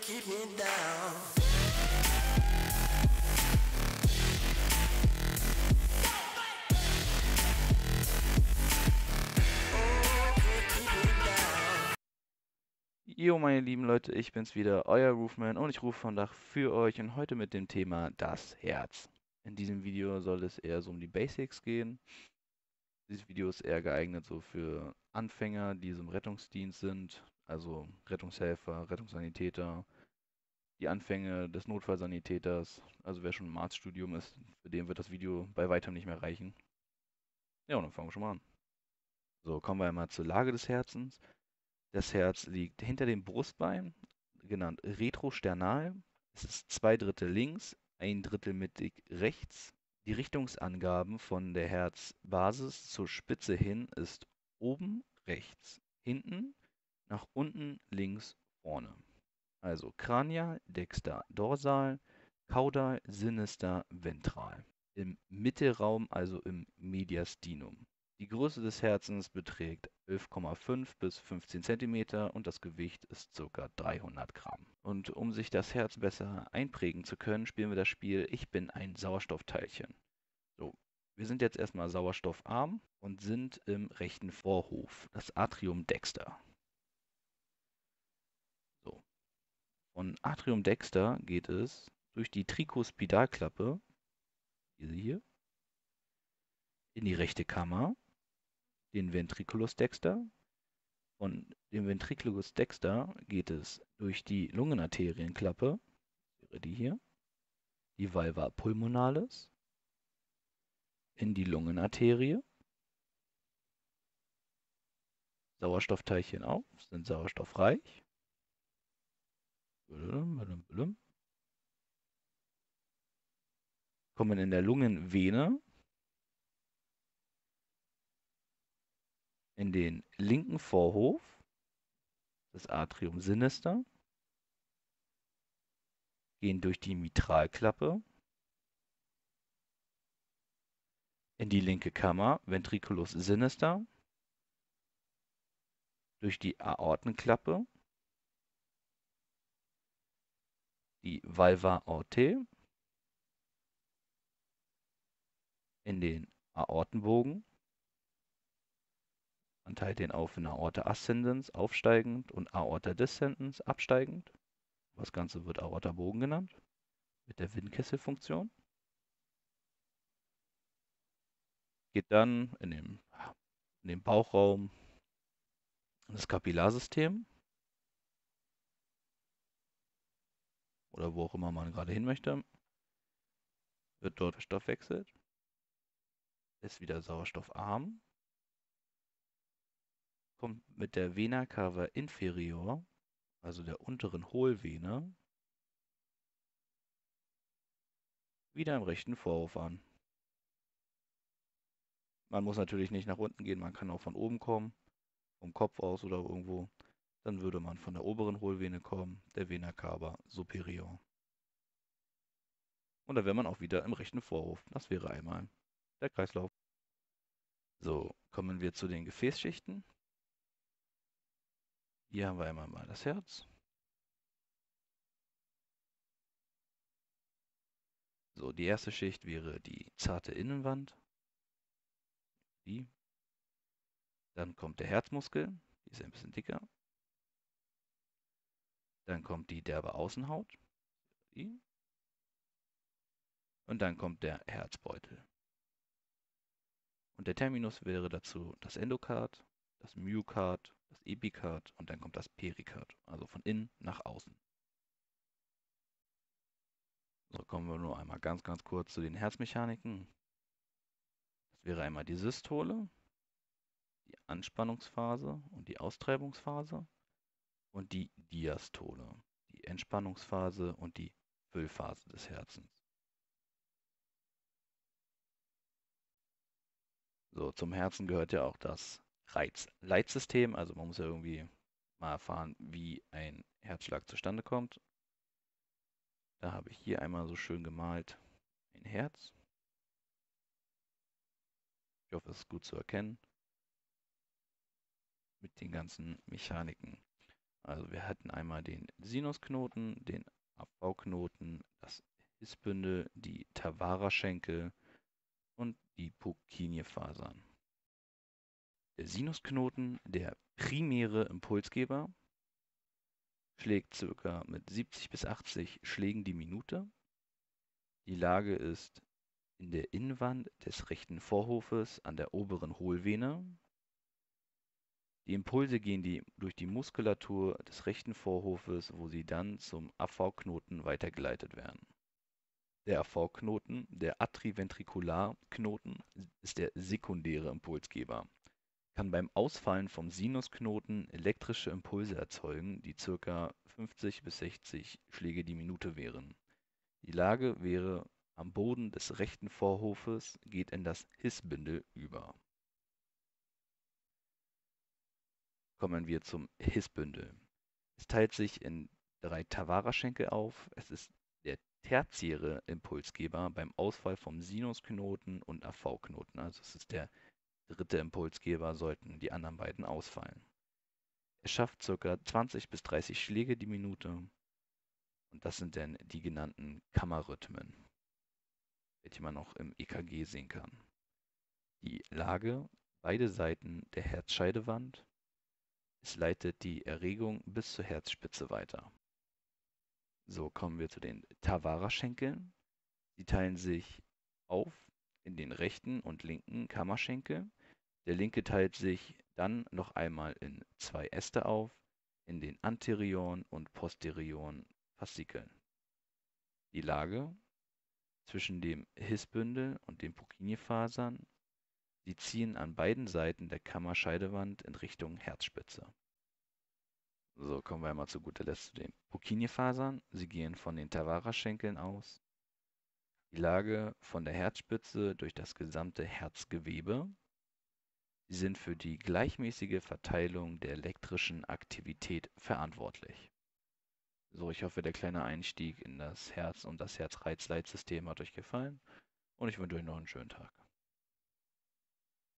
keep me down. Jo, meine lieben Leute, ich bin's wieder, euer Roofman und ich rufe von Dach für euch und heute mit dem Thema das Herz. In diesem Video soll es eher so um die Basics gehen. Dieses Video ist eher geeignet so für Anfänger, die so im Rettungsdienst sind, also Rettungshelfer, Rettungssanitäter, die Anfänge des Notfallsanitäters, also wer schon im Arztstudium ist, für den wird das Video bei weitem nicht mehr reichen. Ja, und dann fangen wir schon mal an. So, kommen wir einmal zur Lage des Herzens. Das Herz liegt hinter dem Brustbein, genannt retrosternal. Es ist zwei Drittel links, ein Drittel mittig rechts. Die Richtungsangaben von der Herzbasis zur Spitze hin ist oben rechts, hinten, nach unten links, vorne. Also Kranial, Dexter, Dorsal, Caudal, Sinister, Ventral. Im Mittelraum, also im Mediastinum. Die Größe des Herzens beträgt 11,5 bis 15 cm und das Gewicht ist ca. 300 Gramm. Und um sich das Herz besser einprägen zu können, spielen wir das Spiel Ich bin ein Sauerstoffteilchen. So, wir sind jetzt erstmal sauerstoffarm und sind im rechten Vorhof, das Atrium dexter. So, von Atrium dexter geht es durch die Trikospidalklappe, diese hier, in die rechte Kammer, den Ventriculus dexter. Von dem Ventriculus dexter geht es durch die Lungenarterienklappe, wäre die hier, die Valva pulmonalis, in die Lungenarterie. Sauerstoffteilchen auf, sind sauerstoffreich. Kommen in der Lungenvene. In den linken Vorhof, das Atrium sinister, gehen durch die Mitralklappe. In die linke Kammer, Ventriculus sinister, durch die Aortenklappe, die Valva aortae, in den Aortenbogen, man teilt den auf in Aorta ascendens aufsteigend und Aorta descendens absteigend. Das Ganze wird Aorta Bogen genannt, mit der Windkesselfunktion. Geht dann in dem, in den Bauchraum das Kapillarsystem. Oder wo auch immer man gerade hin möchte. Wird dort verstoffwechselt. Ist wieder sauerstoffarm kommt mit der Vena cava inferior, also der unteren Hohlvene, wieder im rechten Vorhof an. Man muss natürlich nicht nach unten gehen, man kann auch von oben kommen, vom Kopf aus oder irgendwo. Dann würde man von der oberen Hohlvene kommen, der Vena cava superior. Und da wäre man auch wieder im rechten Vorhof. Das wäre einmal der Kreislauf. So, kommen wir zu den Gefäßschichten. Hier haben wir einmal mal das Herz. So, die erste Schicht wäre die zarte Innenwand. Die. Dann kommt der Herzmuskel, die ist ein bisschen dicker. Dann kommt die derbe Außenhaut. Und dann kommt der Herzbeutel. Und der Terminus wäre dazu das Endokard, das Myokard das Epikard und dann kommt das Perikard, also von innen nach außen. So kommen wir nur einmal ganz, ganz kurz zu den Herzmechaniken. Das wäre einmal die Systole, die Anspannungsphase und die Austreibungsphase und die Diastole, die Entspannungsphase und die Füllphase des Herzens. So, zum Herzen gehört ja auch das Reiz-Leitsystem. Also man muss ja irgendwie mal erfahren, wie ein Herzschlag zustande kommt. Da habe ich hier einmal so schön gemalt ein Herz. Ich hoffe, es ist gut zu erkennen. Mit den ganzen Mechaniken. Also wir hatten einmal den Sinusknoten, den AV-Knoten, das Hissbündel, die Tavara-Schenkel und die Purkinje-Fasern. Der Sinusknoten, der primäre Impulsgeber, schlägt ca. mit 70 bis 80 Schlägen die Minute. Die Lage ist in der Innenwand des rechten Vorhofes an der oberen Hohlvene. Die Impulse gehen die, durch die Muskulatur des rechten Vorhofes, wo sie dann zum AV-Knoten weitergeleitet werden. Der AV-Knoten, der Atriventrikularknoten, ist der sekundäre Impulsgeber, kann beim Ausfallen vom Sinusknoten elektrische Impulse erzeugen, die ca. 50 bis 60 Schläge die Minute wären. Die Lage wäre am Boden des rechten Vorhofes, geht in das Hissbündel über. Kommen wir zum Hissbündel. Es teilt sich in drei Tavara-Schenkel auf. Es ist der tertiäre Impulsgeber beim Ausfall vom Sinusknoten und AV-Knoten. Also es ist der dritte Impulsgeber, sollten die anderen beiden ausfallen. Es schafft ca. 20 bis 30 Schläge die Minute. Und das sind dann die genannten Kammerrhythmen, welche man auch im EKG sehen kann. Die Lage, beide Seiten der Herzscheidewand. Es leitet die Erregung bis zur Herzspitze weiter. So kommen wir zu den Tavara-Schenkeln. Sie teilen sich auf in den rechten und linken Kammerschenkel. Der linke teilt sich dann noch einmal in zwei Äste auf, in den anterioren und posterioren Faszikeln. Die Lage zwischen dem Hissbündel und den Purkinje-Fasern. Sie ziehen an beiden Seiten der Kammerscheidewand in Richtung Herzspitze. So, kommen wir einmal zu guter Letzt zu den Purkinje-Fasern. Sie gehen von den Tavara-Schenkeln aus. Die Lage von der Herzspitze durch das gesamte Herzgewebe. Sie sind für die gleichmäßige Verteilung der elektrischen Aktivität verantwortlich. So, ich hoffe, der kleine Einstieg in das Herz und das Herzreizleitsystem hat euch gefallen und ich wünsche euch noch einen schönen Tag.